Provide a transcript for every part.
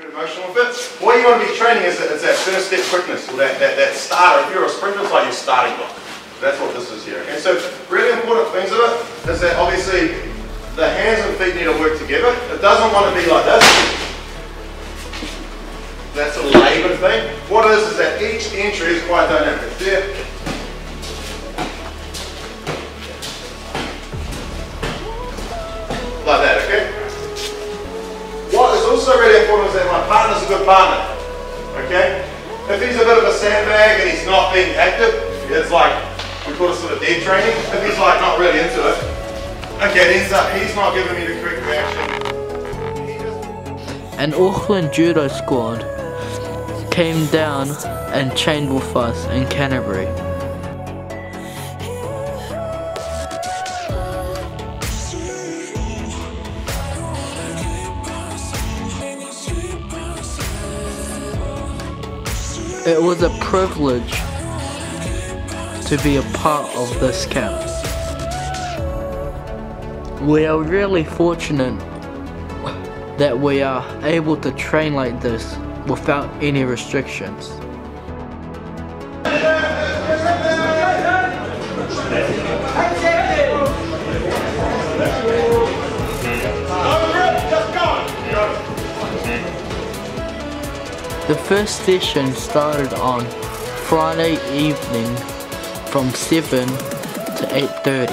Emotional fit. What you want to be training is, is that first step quickness, or that, that, that starter. If you're a sprinter, it's like your starting block. That's what this is here. Okay, so really important things of it is that obviously the hands and feet need to work together. It doesn't want to be like this. That's a labor thing. What it is is that each entry is quite dynamic. Partner's a good partner. Okay? If he's a bit of a sandbag and he's not being active, it's like we call it sort of dead training. If he's like not really into it, okay, it ends up uh, he's not giving me the correct reaction. An Auckland judo squad came down and trained with us in Canterbury. It was a privilege to be a part of this camp. We are really fortunate that we are able to train like this without any restrictions. The first session started on Friday evening from 7 to 8.30.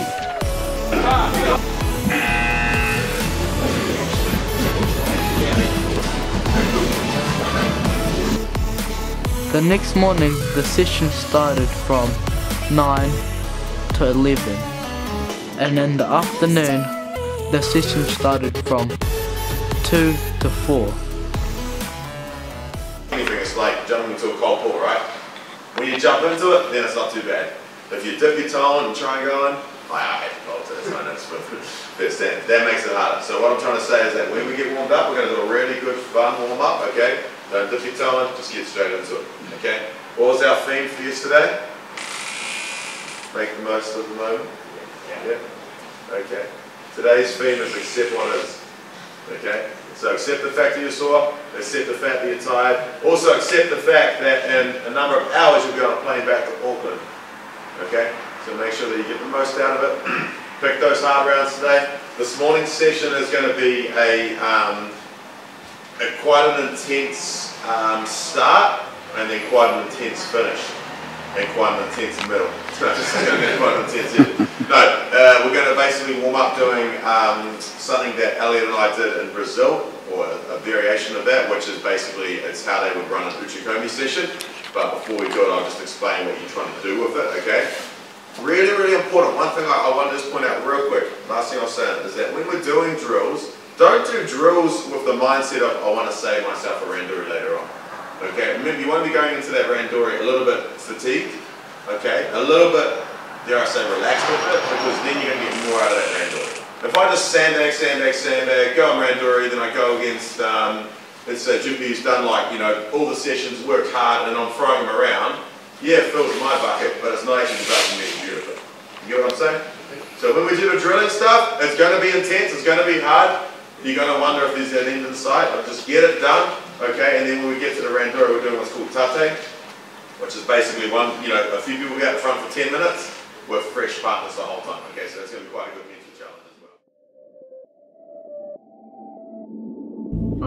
The next morning the session started from 9 to 11 and in the afternoon the session started from 2 to 4. Jumping into a cold pool, right? When you jump into it, then it's not too bad. If you dip your toe in and try and go in, I hate cold too, I know it's first. That makes it harder. So what I'm trying to say is that when we get warmed up, we're going to do a really good fun warm up, okay? Don't dip your toe in, just get straight into it, okay? What was our theme for yesterday? Make the most of the moment? Yeah? Okay. Today's theme is accept what is. Okay? So accept the fact that you're sore, accept the fact that you're tired. Also accept the fact that in a number of hours you'll be on a plane back to Auckland. Okay? So make sure that you get the most out of it. Pick those hard rounds today. This morning's session is going to be a, um, a quite an intense um, start and then quite an intense finish and quite an intense middle. Quite an intense. No, uh, we're going to basically warm up doing um, something that Elliot and I did in Brazil, or a, a, variation of that, which is basically it's how they would run an uchikomi session. But before we do it, I'll just explain what you're trying to do with it. Okay. Really, really important. One thing I, I want to just point out real quick. Last thing I'll say is that when we're doing drills, don't do drills with the mindset of I want to save myself a randori later on. Okay. Remember, you want to be going into that randori a little bit fatigued okay, a little bit, dare I say, relaxed with it, because then you're going to get more out of that randori. If I just sandbag, sandbag, sandbag, go on randori, then I go against, um, let's say, Jupi who's done like, you know, all the sessions, worked hard, and I'm throwing them around, yeah, it fills my bucket, but it's not actually developing me beautifully. You get what I'm saying? So when we do the drilling stuff, it's going to be intense, it's going to be hard, you're going to wonder if there's an end in sight, but just get it done, okay, and then when we get to the randori, we're doing what's called tate, which is basically one, you know, a few people get out front for 10 minutes with fresh partners the whole time. Okay, so that's going to be quite a good mental challenge as well.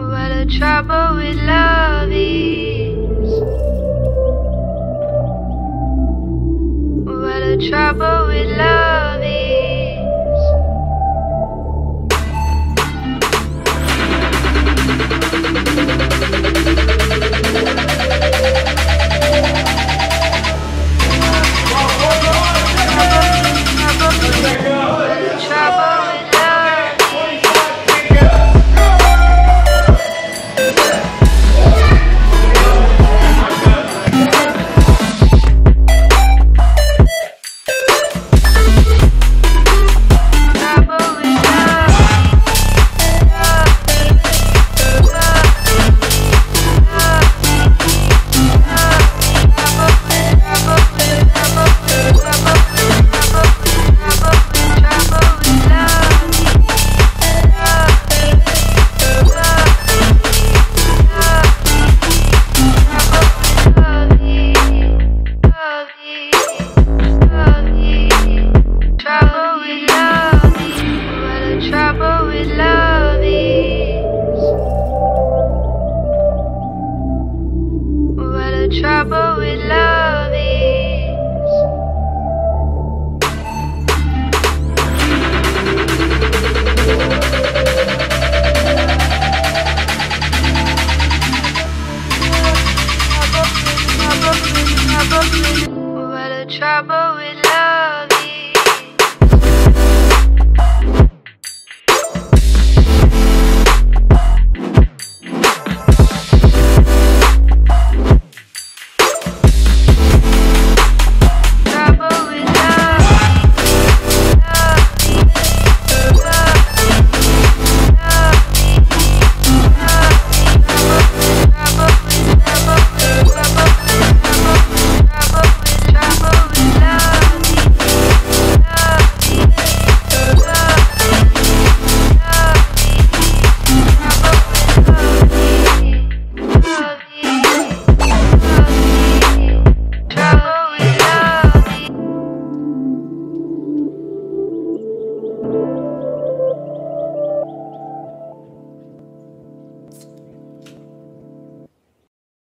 What trouble with love is. What the trouble What a trouble